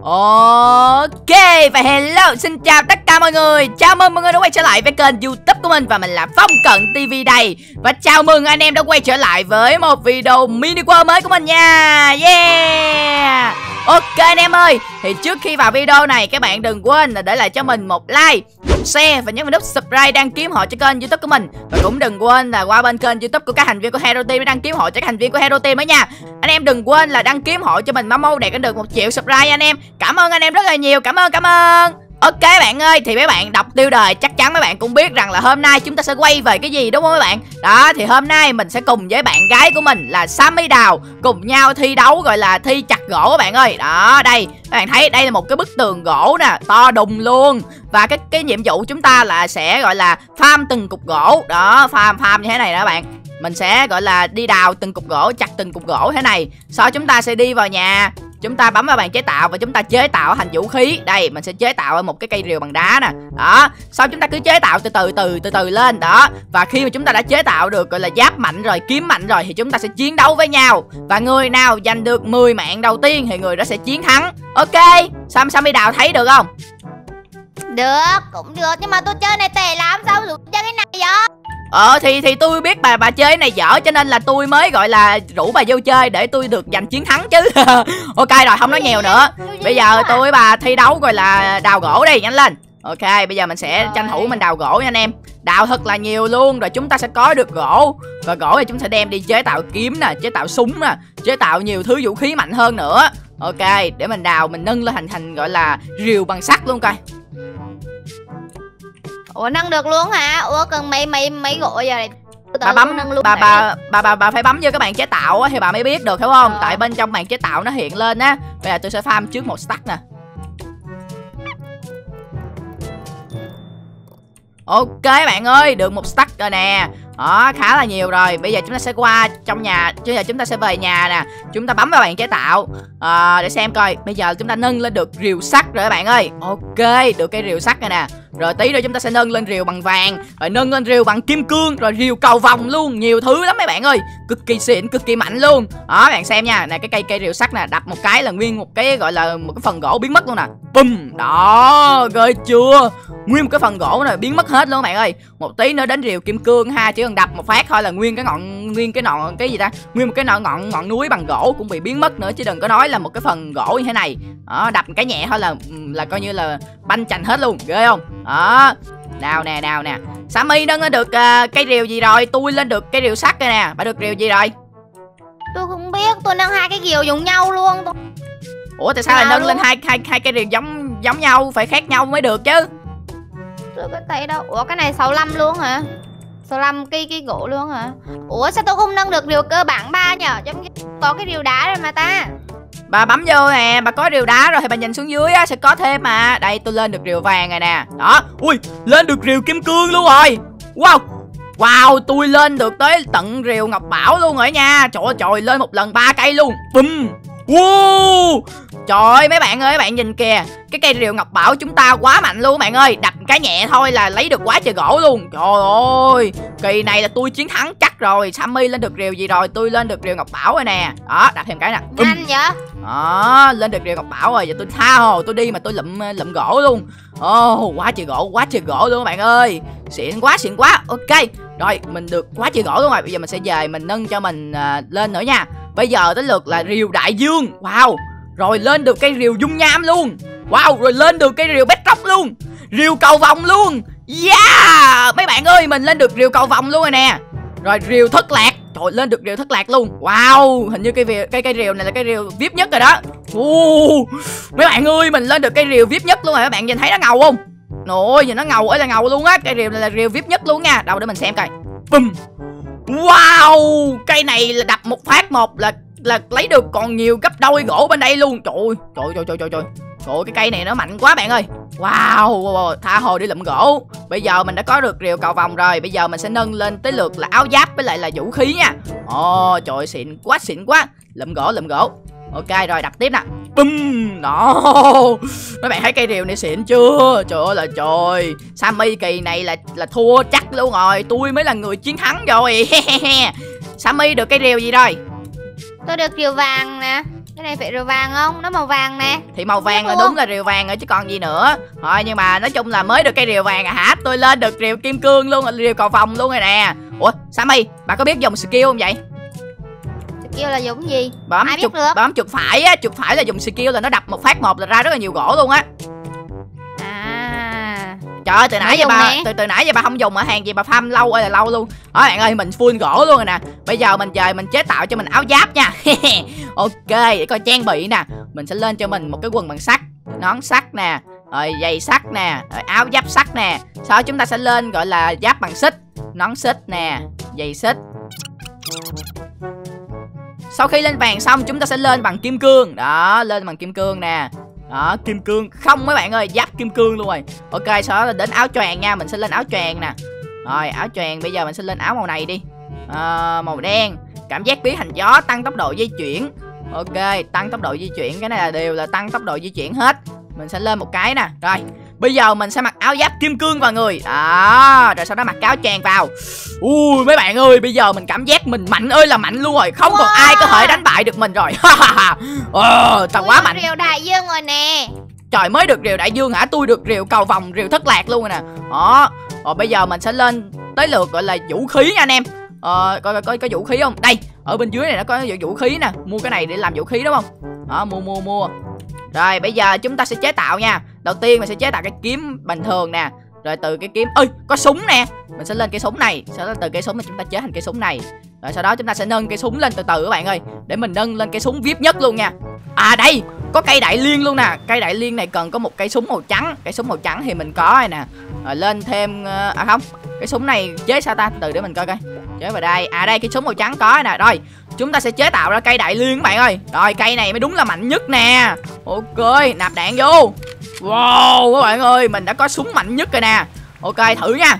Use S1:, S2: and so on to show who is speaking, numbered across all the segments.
S1: Ok và hello, xin chào tất cả mọi người. Chào mừng mọi người đã quay trở lại với kênh youtube của mình Và mình là Phong Cận TV đây. Và chào mừng anh em đã quay trở lại với một video mini world mới của mình nha. Yeah! Ok anh em ơi, Thì trước khi vào video này, các bạn đừng quên là để lại cho mình một like, Một share và nhấn vào nút subscribe đăng ký họ cho kênh youtube của mình. Và cũng đừng quên là qua bên kênh youtube của các thành viên của Hero Team để đăng ký họ cho các thành viên của Hero Team mới nha. Anh em đừng quên là đăng ký họ cho mình mau để có được một triệu subscribe anh em. Cảm ơn anh em rất là nhiều, Cảm ơn cảm ơn. Ok bạn ơi, thì mấy bạn đọc tiêu đề chắc chắn mấy bạn cũng biết rằng là hôm nay chúng ta sẽ quay về cái gì đúng không mấy bạn? Đó, thì hôm nay mình sẽ cùng với bạn gái của mình là Sammy Đào cùng nhau thi đấu gọi là thi chặt gỗ các bạn ơi. Đó, đây, các bạn thấy đây là một cái bức tường gỗ nè, to đùng luôn. Và cái cái nhiệm vụ chúng ta là sẽ gọi là farm từng cục gỗ. Đó, farm farm như thế này đó các bạn mình sẽ gọi là đi đào từng cục gỗ chặt từng cục gỗ thế này sau chúng ta sẽ đi vào nhà chúng ta bấm vào bàn chế tạo và chúng ta chế tạo thành vũ khí. Đây, mình sẽ chế tạo một cái cây rìu bằng đá nè. Đó. Sau chúng ta cứ chế tạo từ từ từ từ từ lên. Đó. Và khi mà chúng ta đã chế tạo được, gọi là, giáp mạnh rồi, kiếm mạnh rồi, thì chúng ta sẽ chiến đấu với nhau. Và người nào giành được 10 mạng đầu tiên thì người đó sẽ chiến thắng. Ok. Sam sam đi đào thấy được không?
S2: Được, cũng được. Nhưng mà tôi chơi này tệ lắm. Sao tôi chơi cái này vậy?
S1: Ờ thì thì tôi biết bà bà chơi này dở cho nên là tôi mới gọi là rủ bà vô chơi để tôi được giành chiến thắng chứ. ok rồi không nói nhiều nữa. Bây giờ tôi với bà thi đấu gọi là đào gỗ đi nhanh lên. Ok bây giờ mình sẽ tranh thủ mình đào gỗ nha anh em. Đào thật là nhiều luôn rồi chúng ta sẽ có được gỗ. Và gỗ thì chúng ta đem đi chế tạo kiếm nè, chế tạo súng nè, chế tạo nhiều thứ vũ khí mạnh hơn nữa. Ok, để mình đào mình nâng lên thành thành gọi là rìu bằng sắt luôn coi.
S2: Ủa nâng được luôn hả? Ủa cần mấy mấy mấy gỗ giờ này
S1: bà bấm bà, bà bà bà bà phải bấm vô các bạn chế tạo á thì bà mới biết được hiểu không? Ờ. Tại bên trong bạn chế tạo nó hiện lên á. Bây giờ tôi sẽ farm trước một stack nè. Ok bạn ơi, được một stack rồi nè đó khá là nhiều rồi bây giờ chúng ta sẽ qua trong nhà bây giờ chúng ta sẽ về nhà nè chúng ta bấm vào bàn chế tạo à, để xem coi bây giờ chúng ta nâng lên được rìu sắt rồi các bạn ơi ok được cái rìu sắt này nè rồi tí nữa chúng ta sẽ nâng lên rìu bằng vàng. Rồi nâng lên rìu bằng kim cương. Rồi rìu cầu vòng luôn. Nhiều thứ lắm mấy bạn ơi. Cực kỳ xịn, cực kỳ mạnh luôn. Đó, bạn xem nha. Nè, cái cây cây rìu sắt nè đập một cái là nguyên một cái gọi là một cái phần gỗ biến mất luôn nè. Bùm! Đó, ghê chưa? Nguyên một cái phần gỗ này biến mất hết luôn bạn ơi. Một tí nữa đến rìu kim cương ha, chỉ cần đập một phát thôi là nguyên cái ngọn, nguyên cái ngọn cái gì ta? Nguyên một cái ngọn ngọn ngọn núi bằng gỗ cũng bị biến mất nữa, chứ đừng có nói là một cái phần gỗ như thế này đó đập cái nhẹ thôi là là coi như là banh chành hết luôn ghê không? Đó. Nào nè nào nè. Sammy nâng lên được uh, cây rìu gì rồi? Tôi lên được cây rìu sắt rồi nè. Bà được rìu gì rồi?
S2: Tôi không biết tôi nâng hai cái rìu giống nhau luôn. Tôi...
S1: ủa tại sao lại nâng luôn? lên hai hai hai cây rìu giống giống nhau? Phải khác nhau mới được chứ.
S2: Tôi có thấy đâu. Ủa cái này 65 luôn hả? 65 cây cây gỗ luôn hả? Ủa sao tôi không nâng được rìu cơ bản ba nhở giống có cái rìu đá rồi mà ta
S1: bà bấm vô nè bà có rìu đá rồi thì bà nhìn xuống dưới á sẽ có thêm mà. Đây tôi lên được rìu vàng rồi nè. Đó. Ui lên được rìu kim cương luôn rồi. Wow. Wow, tôi lên được tới tận rìu Ngọc Bảo luôn rồi nha. Trời ơi, trời lên một lần ba cây luôn. Bum Wow. Trời ơi mấy bạn ơi, mấy bạn nhìn kìa. Cái cây rìu ngọc bảo chúng ta quá mạnh luôn bạn ơi. Đập cái nhẹ thôi là lấy được quá trời gỗ luôn. Trời ơi Kỳ này là tôi chiến thắng chắc rồi. Sammy lên được rìu gì rồi? Tôi lên được rìu ngọc bảo rồi nè. Đó, đập thêm cái nè.
S2: Nhanh vậy?
S1: Đó, lên được rìu ngọc bảo rồi. Giờ tôi tha hồ tôi đi mà tôi lụm lụm gỗ luôn. Ồ, oh, quá trời gỗ, quá trời gỗ luôn bạn ơi. Xịn quá, xịn quá. Ok. Rồi, mình được quá trời gỗ luôn rồi. Bây giờ mình sẽ về mình nâng cho mình uh, lên nữa nha. Bây giờ tới lượt là rìu đại dương. Wow rồi lên được cây rìu dung nham luôn. Wow rồi lên được cây rìu bedrock luôn. Rìu cầu vòng luôn. Yeah! Mấy bạn ơi mình lên được rìu cầu vòng luôn rồi nè. Rồi rìu thất lạc. Trời lên được rìu thất lạc luôn. Wow Hình như cây rìu, cây, cây rìu này là cây rìu VIP nhất rồi đó. Uh, Mấy bạn ơi mình lên được cây rìu VIP nhất luôn rồi. Các bạn nhìn thấy nó ngầu không? Nội nhìn nó ngầu ấy là ngầu luôn á. Cây rìu này là rìu VIP nhất luôn nha. Đâu để mình xem coi. Bum Wow Cây này là đập một phát. Một là là lấy được còn nhiều gấp đôi gỗ bên đây luôn. Trời ơi Trời trời trời trời trời Trời cái cây này nó mạnh quá bạn ơi. Wow Tha hồ đi lụm gỗ. Bây giờ mình đã có được rìu cầu vòng rồi. Bây giờ mình sẽ nâng lên tới lượt là áo giáp với lại là vũ khí nha. Ồ oh, trời xịn quá xịn quá. Lụm gỗ lụm gỗ. Ok rồi đập tiếp nè. Bum Đó. Mấy bạn thấy cây rìu này xịn chưa? Trời ơi là trời Sammy kỳ này là là thua chắc luôn rồi. Tôi mới là người chiến thắng rồi. Sammy được cây rìu gì rồi?
S2: Tôi được rìu vàng nè. Cái này phải rượu vàng không? Nó màu vàng nè.
S1: Thì màu vàng là
S2: Đúng.
S1: là rìu vàng rồi chứ còn gì nữa. Thôi nhưng mà nói chung là mới được cây rìu vàng à hả? Tôi lên được rìu kim cương luôn rìu cầu vòng luôn rồi nè. Ủa sammy bà có biết dùng skill không vậy?
S2: Kêu là dùng gì?
S1: Bấm
S2: Ai biết
S1: chuột
S2: được?
S1: bấm chuột phải á. Chuột phải là dùng skill là nó đập một phát một là ra rất là nhiều gỗ luôn á trời ơi từ nãy giờ bà
S2: nè.
S1: từ từ nãy giờ bà không dùng ở hàng gì bà farm lâu ơi là lâu luôn. Đó bạn ơi mình full gỗ luôn rồi nè. Bây giờ mình về mình chế tạo cho mình áo giáp nha. Ok để coi trang bị nè. Mình sẽ lên cho mình một cái quần bằng sắt nón sắt nè rồi giày sắt nè rồi áo giáp sắt nè. Sau đó chúng ta sẽ lên gọi là giáp bằng xích nón xích nè giày xích. Sau khi lên vàng xong chúng ta sẽ lên bằng kim cương. Đó lên bằng kim cương nè đó kim cương. Không mấy bạn ơi giáp kim cương luôn rồi. Ok sau đó là đến áo choàng nha mình sẽ lên áo choàng nè. Rồi áo choàng bây giờ mình sẽ lên áo màu này đi. À, màu đen. Cảm giác biến thành gió tăng tốc độ di chuyển. Ok tăng tốc độ di chuyển. Cái này là đều là tăng tốc độ di chuyển hết. Mình sẽ lên một cái nè. Rồi bây giờ mình sẽ mặc áo giáp kim cương vào người. Đó rồi sau đó mặc áo choàng vào. Ui mấy bạn ơi bây giờ mình cảm giác mình mạnh ơi là mạnh luôn rồi. Không còn
S2: Wow.
S1: ai có thể đánh bại được mình rồi. Ờ tao quá
S2: có
S1: mạnh.
S2: rượu đại dương rồi nè.
S1: Trời mới được rìu đại dương hả? Tôi được rìu cầu vòng rìu thất lạc luôn rồi nè. Đó. Rồi bây giờ mình sẽ lên tới lượt gọi là vũ khí nha anh em. Ờ coi coi coi có vũ khí không? Đây ở bên dưới này nó có vũ khí nè. Mua cái này để làm vũ khí đúng không? Đó mua mua mua rồi, bây giờ chúng ta sẽ chế tạo nha. Đầu tiên mình sẽ chế tạo cái kiếm bình thường nè. Rồi từ cái kiếm, ơi, có súng nè. Mình sẽ lên cái súng này. Sau đó từ cái súng này chúng ta chế thành cái súng này. Rồi sau đó chúng ta sẽ nâng cái súng lên từ từ các bạn ơi. Để mình nâng lên cái súng VIP nhất luôn nha. À đây, có cây đại liên luôn nè. Cây đại liên này cần có một cây súng màu trắng. Cây súng màu trắng thì mình có rồi nè. Rồi lên thêm ờ, à không. Cái súng này chế sao ta? Từ để mình coi coi. Chế vào đây. À đây, cái súng màu trắng có rồi nè. Rồi chúng ta sẽ chế tạo ra cây đại liên các bạn ơi. Rồi cây này mới đúng là mạnh nhất nè. Ok nạp đạn vô. Wow các bạn ơi mình đã có súng mạnh nhất rồi nè. Ok thử nha.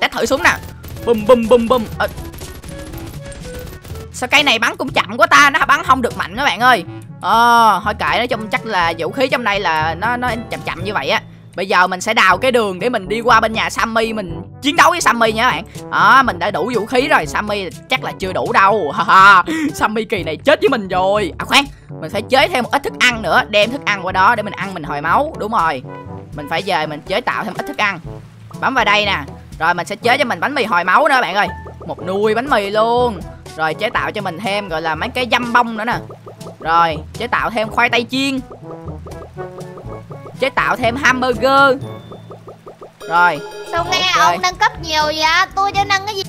S1: Test thử súng nè. Bum bum bum bum à. Ờ. sao cây này bắn cũng chậm quá ta? Nó bắn không được mạnh các bạn ơi. Ờ, thôi kệ nói chung chắc là vũ khí trong đây là nó nó chậm chậm như vậy á. Bây giờ mình sẽ đào cái đường để mình đi qua bên nhà Sammy mình chiến đấu với Sammy nha các bạn. Đó, mình đã đủ vũ khí rồi, Sammy chắc là chưa đủ đâu. Sammy kỳ này chết với mình rồi. À khoan, mình phải chế thêm một ít thức ăn nữa, đem thức ăn qua đó để mình ăn mình hồi máu. Đúng rồi. Mình phải về mình chế tạo thêm ít thức ăn. Bấm vào đây nè. Rồi mình sẽ chế cho mình bánh mì hồi máu nữa bạn ơi. Một nuôi bánh mì luôn. Rồi chế tạo cho mình thêm gọi là mấy cái dăm bông nữa nè rồi, chế tạo thêm khoai tây chiên Chế tạo thêm hamburger Rồi,
S2: sao nghe
S1: Ok.
S2: ông nâng cấp nhiều vậy tôi chưa nâng cái gì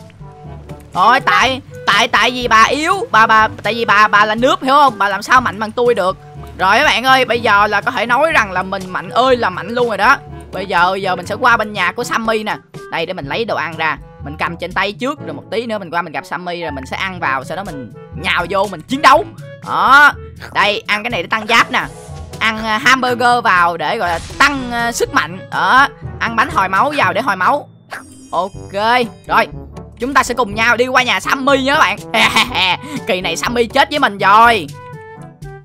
S1: thôi tại tại tại vì bà yếu, bà bà tại vì bà bà là nước hiểu không? Bà làm sao mạnh bằng tôi được. Rồi các bạn ơi, bây giờ là có thể nói rằng là mình mạnh ơi là mạnh luôn rồi đó. Bây giờ giờ mình sẽ qua bên nhà của Sammy nè. Đây để mình lấy đồ ăn ra. Mình cầm trên tay trước rồi một tí nữa mình qua mình gặp Sammy rồi mình sẽ ăn vào sau đó mình nhào vô mình chiến đấu. Đó. Đây, ăn cái này để tăng giáp nè. Ăn à, hamburger vào để gọi là tăng à, sức mạnh. Đó, ăn bánh hồi máu vào để hồi máu. Ok, rồi. Chúng ta sẽ cùng nhau đi qua nhà Sammy các bạn. Kỳ này Sammy chết với mình rồi.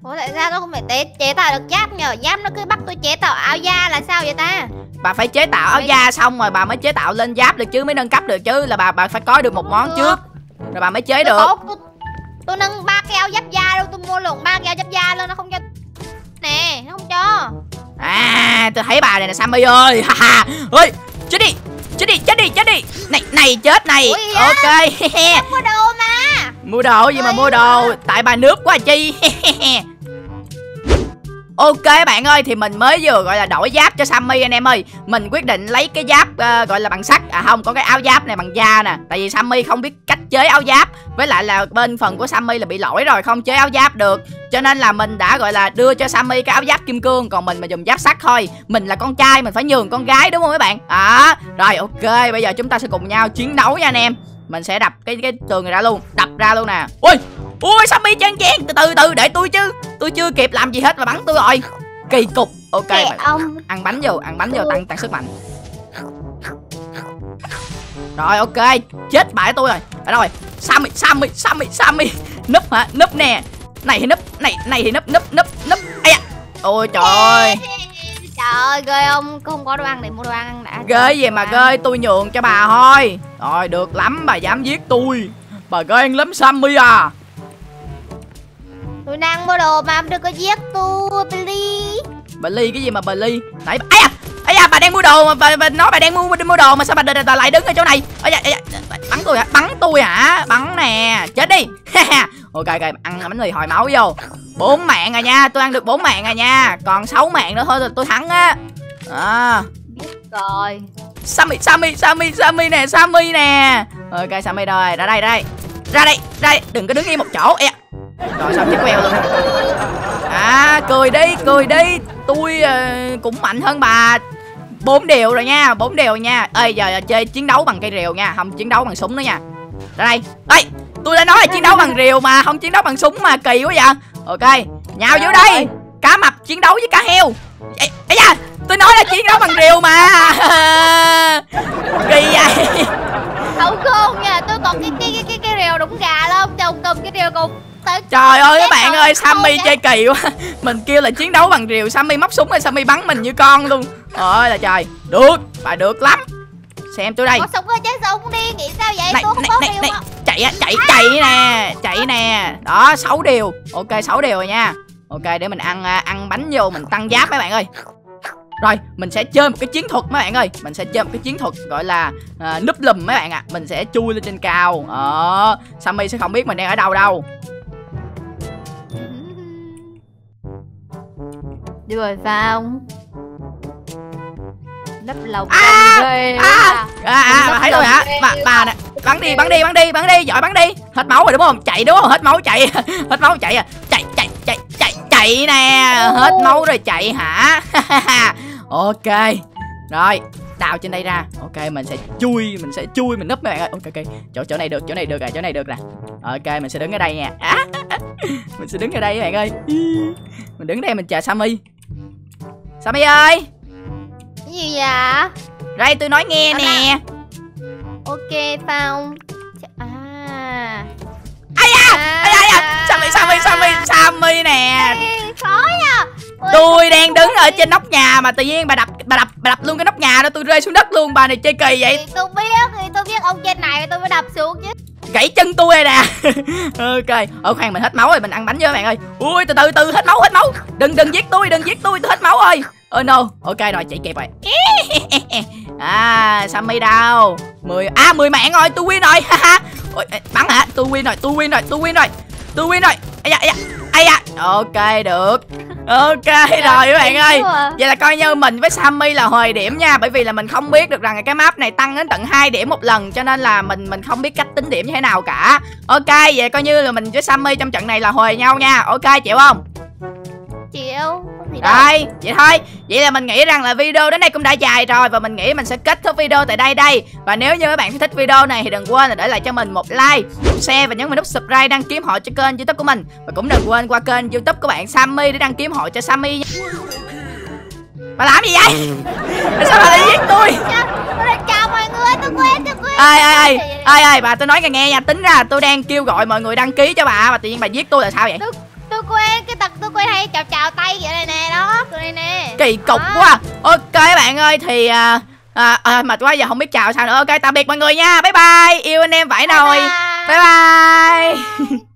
S2: ủa tại sao tôi không thể chế, tạo được giáp nhờ giáp nó cứ bắt tôi chế tạo áo da là sao vậy ta
S1: bà phải chế tạo áo da xong rồi bà mới chế tạo lên giáp được chứ mới nâng cấp được chứ là bà bà phải có được một món trước rồi bà mới chế
S2: tôi,
S1: được
S2: có- tôi, tôi nâng ba cái áo giáp da đâu tôi mua lộn ba cái áo giáp da luôn nó không cho nè nó không cho.
S1: À tôi thấy bà này nè sammy ơi. Ha ha. Ơi chết đi chết đi chết đi chết đi. Này này chết này.
S2: Vậy?
S1: ok.
S2: có đồ mà.
S1: Mua đồ gì mà mua đồ? tại bà nước quá chi Ok bạn ơi thì mình mới vừa gọi là đổi giáp cho Sammy anh em ơi. Mình quyết định lấy cái giáp uh, gọi là bằng sắt. À không có cái áo giáp này bằng da nè. Tại vì Sammy không biết cách chế áo giáp. Với lại là bên phần của Sammy là bị lỗi rồi Không chế áo giáp được. Cho nên là mình đã gọi là đưa cho Sammy cái áo giáp kim cương Còn mình mà dùng giáp sắt thôi. Mình là con trai mình phải nhường con gái đúng không mấy bạn? À rồi ok bây giờ chúng ta sẽ cùng nhau chiến đấu nha anh em. Mình sẽ đập cái cái tường này ra luôn. Đập ra luôn nè. Ui Ui Sammy chen chen Từ từ từ để tôi chứ. Tôi chưa kịp làm gì hết mà bắn tôi rồi. Kỳ cục. Ok
S2: kệ
S1: mày
S2: ông.
S1: ăn bánh vô ăn bánh vô tăng tăng sức mạnh. Rồi ok. Chết bại tôi rồi. Đây rồi. Sammy sammy sammy sammy. Núp hả? Núp nè. Này thì núp này này thì núp núp núp núp. Ai à ôi trời ơi.
S2: Trời ơi ghê ông. Không có đồ ăn để mua đồ ăn ăn đã.
S1: Ghê gì mà ghê? tôi nhường cho bà thôi. Rồi được lắm. Bà dám giết tôi. Bà ghen lắm sammy à
S2: Tôi đang mua đồ mà đừng có giết tôi Billy
S1: Billy cái gì mà Billy Nãy ai à ấy da bà đang mua đồ mà bà, bà nói bà đang mua mua đồ mà sao bà, bà, bà lại đứng ở chỗ này? Ấy da, ấy da, bắn tôi hả? Bắn tôi hả? Bắn nè chết đi. Ok ok ăn bánh mì hồi máu vô. Bốn mạng rồi nha tôi ăn được bốn mạng rồi nha. Còn 6 mạng nữa thôi tôi thắng á. À.
S2: rồi.
S1: Sammy Sammy Sammy Sammy nè Sammy nè. Ok Sammy rồi ra đây ra đây. Ra đây ra đây đừng có đứng yên một chỗ. Ê, rồi sao chết queo luôn à cười đi cười đi. Tôi uh, cũng mạnh hơn bà bốn điều rồi nha bốn điều nha. Ơi giờ, giờ chơi chiến đấu bằng cây rìu nha không chiến đấu bằng súng nữa nha. Ra đây. Đây tôi đã nói là chiến đấu bằng rìu mà không chiến đấu bằng súng mà kỳ quá vậy. Ok nhào vô đây. Cá mập chiến đấu với cá heo. Ấy da tôi nói là chiến đấu bằng rìu mà. Kỳ vậy.
S2: Không khôn nha tôi còn cái cái cái cái, cái rìu đúng gà lắm chồng cầm cái rìu cùng.
S1: Trời ơi các bạn ơi Sammy chơi kỳ quá. Mình kêu là chiến đấu bằng rìu Sammy móc súng hay Sammy bắn mình như con luôn. Ôi là trời. Được Bà được lắm. Xem tôi đây.
S2: Có súng ơi chứ súng đi? Nghĩ sao vậy?
S1: Này,
S2: tôi không
S1: này,
S2: có
S1: này,
S2: điều
S1: này. Chạy chạy chạy nè Chạy nè. Đó 6 điều. Ok 6 điều rồi nha. Ok để mình ăn à, ăn bánh vô Mình tăng giáp mấy bạn ơi. Rồi, mình sẽ chơi một cái chiến thuật mấy bạn ơi. Mình sẽ chơi một cái chiến thuật gọi là uh, núp lùm mấy bạn ạ. À. Mình sẽ chui lên trên cao. Ờ, Sammy sẽ không biết mình đang ở đâu đâu
S2: Rồi Phong. Lấp lồng à, ghê
S1: à, à, à, thấy tôi hả? bà, bà nè bắn đi bắn đi bắn đi bắn đi giỏi bắn đi. Hết máu rồi đúng không? Chạy đúng không? Hết máu chạy hết máu chạy à. Chạy chạy chạy chạy chạy nè hết máu rồi chạy hả? Ok rồi đào trên đây ra. Ok mình sẽ chui mình sẽ chui mình núp mấy bạn ơi. Ok ok chỗ chỗ này được chỗ này được rồi chỗ này được nè. Ok mình sẽ đứng ở đây nha. À, mình sẽ đứng ở đây các bạn ơi. Mình đứng đây mình chờ sammy sammy ơi?
S2: Cái gì vậy?
S1: Đây tôi nói nghe nè.
S2: ok phong. À.
S1: Da! Da ai da. sammy sammy sammy sammy nè.
S2: Khó nha.
S1: Tôi đang đứng ở trên nóc nhà mà tự nhiên bà đập bà đập bà đập luôn cái nóc nhà đó tôi rơi xuống đất luôn bà này chơi kỳ vậy.
S2: Thì tôi biết thì tôi biết ông trên này tôi mới đập xuống chứ
S1: gãy chân tôi đây nè. Ok ở khoan mình hết máu rồi mình ăn bánh với các bạn ơi. Ui từ từ từ hết máu hết máu. Đừng đừng giết tôi đừng giết tôi tôi hết máu ơi, oh ờ, no. Ok rồi chạy kịp rồi. À sammy đâu? Mười à mười mạng rồi tôi win rồi. Ôi, bắn hả? Tôi win rồi tôi win rồi tôi win rồi tôi win rồi. Ai da ây da ây da. Ok được ok rồi các bạn ơi. à. vậy là coi như mình với sammy là hồi điểm nha bởi vì là mình không biết được rằng cái map này tăng đến tận 2 điểm một lần cho nên là mình mình không biết cách tính điểm như thế nào cả. Ok vậy coi như là mình với sammy trong trận này là hồi nhau nha. Ok chịu không?
S2: Chịu
S1: đây vậy thôi. Vậy là mình nghĩ rằng là video đến đây cũng đã dài rồi và mình nghĩ mình sẽ kết thúc video tại đây đây. Và nếu như các bạn thích video này thì đừng quên là để lại cho mình một like một share và nhấn vào nút subscribe đăng ký họ cho kênh youtube của mình. Và cũng đừng quên qua kênh youtube của bạn sammy để đăng ký họ cho sammy nha. Bà làm gì vậy? Sao bà lại giết tôi?
S2: Chào mọi người tôi quên tôi quên
S1: ai ai? Ai ai? Bà tôi nói nghe nghe nha. Tính ra tôi đang kêu gọi mọi người đăng ký cho bà mà tự nhiên bà giết tôi là sao vậy?
S2: tôi, quên cái tật tôi quên hay chào chào tay vậy này nè đó đây nè.
S1: Kỳ cục đó. quá. Ok bạn ơi thì à, à, à, mệt quá giờ không biết chào sao nữa. Ok tạm biệt mọi người nha. Bye bye. Yêu anh em vải nồi. bye bye, bye, bye.